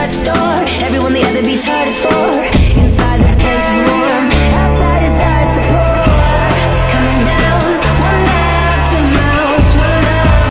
heart's door. Everyone the other beats hardest for